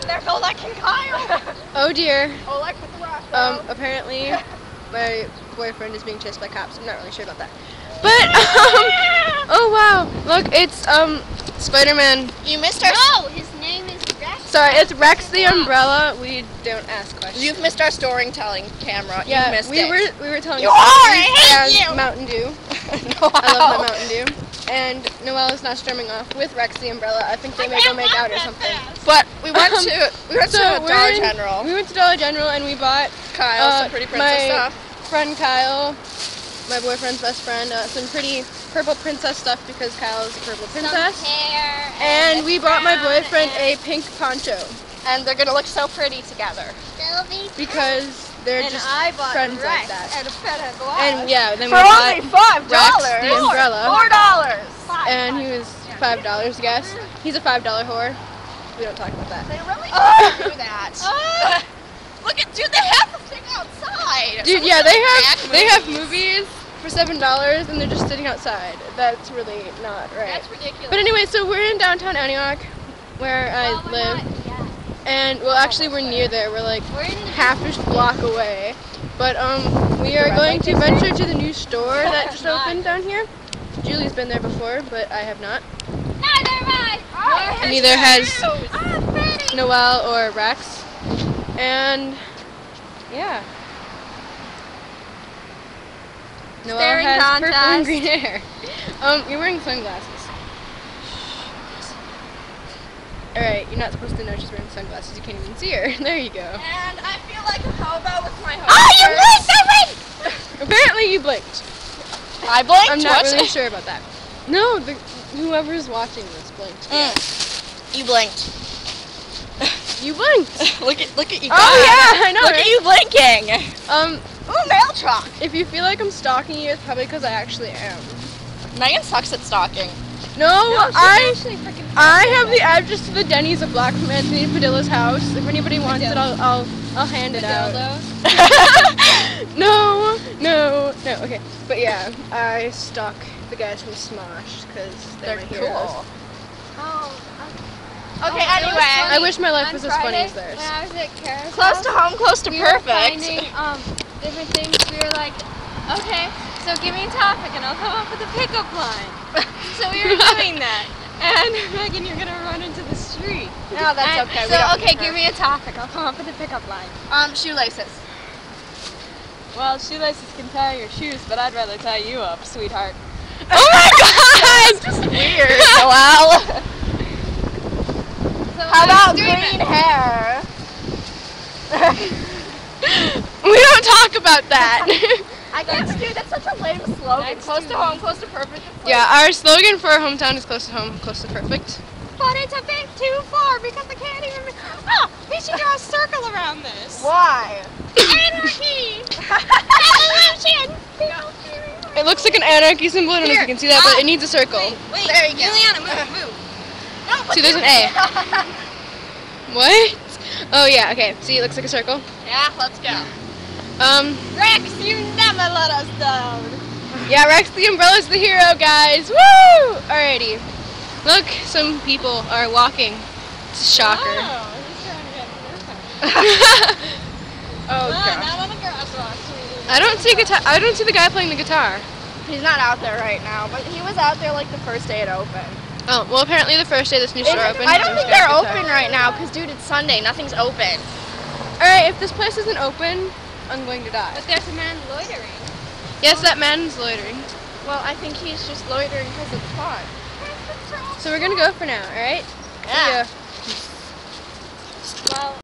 God, there's Oleg and Kyle. Oh dear. Oleg with the rock. Um, apparently my boyfriend is being chased by cops. I'm not really sure about that. But um, oh wow, look, it's um Spider-Man. you missed our. No, his name is Rex. Sorry, it's Rex the Umbrella. We don't ask questions. You've missed our storytelling camera. yeah, you missed we it. were we were telling You are, I hate you. Mountain Dew. no, I love my Mountain Dew. And Noelle is now storming off with Rex the Umbrella. I think they may go make out or something. But we went Um, to we went So to Dollar in- General. We went to Dollar General and we bought Kyle uh, some pretty princess my stuff. friend Kyle, my boyfriend's best friend, uh, some pretty purple princess stuff because Kyle is a purple princess. Hair. And we bought my boyfriend a pink poncho And they're gonna look so pretty together. Sylvie. because they're and just I bought friends Rex like that. and a pet and glass. And yeah, then we for bought only five Rex dollars. the umbrella. Four dollars. and he was five dollars, I guess. He's a five dollar whore. We don't talk about that. They really Oh. do that. Oh. Look at dude, they have the thing outside. Dude, Someone's yeah, they have back they have movies. movies for seven dollars and they're just sitting outside. That's really not right. That's ridiculous. But anyway, so we're in downtown Antioch, where I Oh, live, not yet. And well, actually we're near there. We're like half a block away. But um, we are going to venture to the new store that just opened down here. Julie's been there before, but I have not. Neither am I. Neither has Noelle or Rex. And yeah. Noelle has purple and green hair. Um, you're wearing sunglasses. Alright, you're not supposed to know she's wearing sunglasses. You can't even see her. There you go. And I feel like a hobo with my Oh, you blinked! I blinked! Apparently you blinked. I blinked. I'm not What? really sure about that. No, the, whoever's watching this blinked. Mm. You blinked. You blinked. look at look at you. Oh yeah, I know. Look right? at you blinking. Um, Ooh, mail truck. if you feel like I'm stalking you, it's probably because I actually am. Megan sucks at stalking. No, she's I. I have the address to the Denny's a block from Anthony Padilla's house. If anybody wants it, I'll I'll, I'll hand it out. no, no, no. Okay, but yeah, I stalk the guys from Smosh because they're, They're my heroes. cool. Oh, Okay, Oh, anyway. I wish my life on was as funny as theirs. When I was at Kara's Close to home, close to we perfect. were finding um, different things. We were like, okay, so give me a topic and I'll come up with a pickup line. so we were doing that. And Megan, you're gonna run into the street. no, that's And okay. So okay, give me a topic. I'll come up with a pickup line. um shoelaces. Well, shoelaces can tie your shoes, but I'd rather tie you up, sweetheart. Oh my God! Just weird. Noelle. So How about green hair? we don't talk about that. I guess, dude, that's such a lame slogan. That's close to home, close to perfect. It's yeah, our slogan for our hometown is close to home, close to perfect. But it's a bit too far because I can't even. Oh, we should draw a circle around this. Why? Anarchy! Evolution! It looks like an anarchy symbol. I don't know if you can see that, but it ah. needs a circle. Wait, There you go. Juliana, move, move. No, but See, there's an A. What? Oh yeah. Okay. See, it looks like a circle. yeah, let's go. Um. Rex, you never let us down. Yeah, Rex the Umbrella's the hero, guys. Woo! Alrighty. Look, some people are walking. It's a shocker. Oh, he's trying to get this one. Oh, Ah, gosh. not on the crosswalk. I don't see guitar. I don't see the guy playing the guitar. He's not out there right now, but he was out there like the first day it opened. Oh, well, apparently the first day this new store It's- opened. I don't think they're open right now because, dude, it's Sunday. Nothing's open. Alright, if this place isn't open, I'm going to die. But there's a man loitering. Yes, that man's loitering. Well, I think he's just loitering because it's fun. So we're gonna go for now, alright? Yeah. Well,